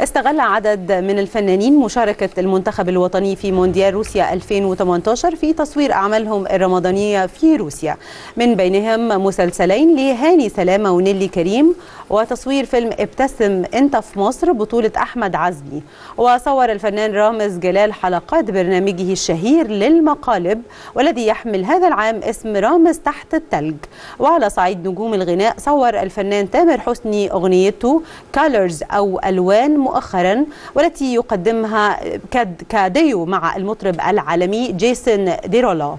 استغل عدد من الفنانين مشاركة المنتخب الوطني في مونديال روسيا 2018 في تصوير أعمالهم الرمضانية في روسيا. من بينهم مسلسلين لهاني سلامة ونيلي كريم وتصوير فيلم ابتسم انت في مصر بطولة أحمد عزمي وصور الفنان رامز جلال حلقات برنامجه الشهير للمقالب والذي يحمل هذا العام اسم رامز تحت التلج. وعلى صعيد نجوم الغناء صور الفنان تامر حسني أغنيته كالرز أو ألوان مؤخرا والتي يقدمها كاديو مع المطرب العالمي جيسون ديرولا.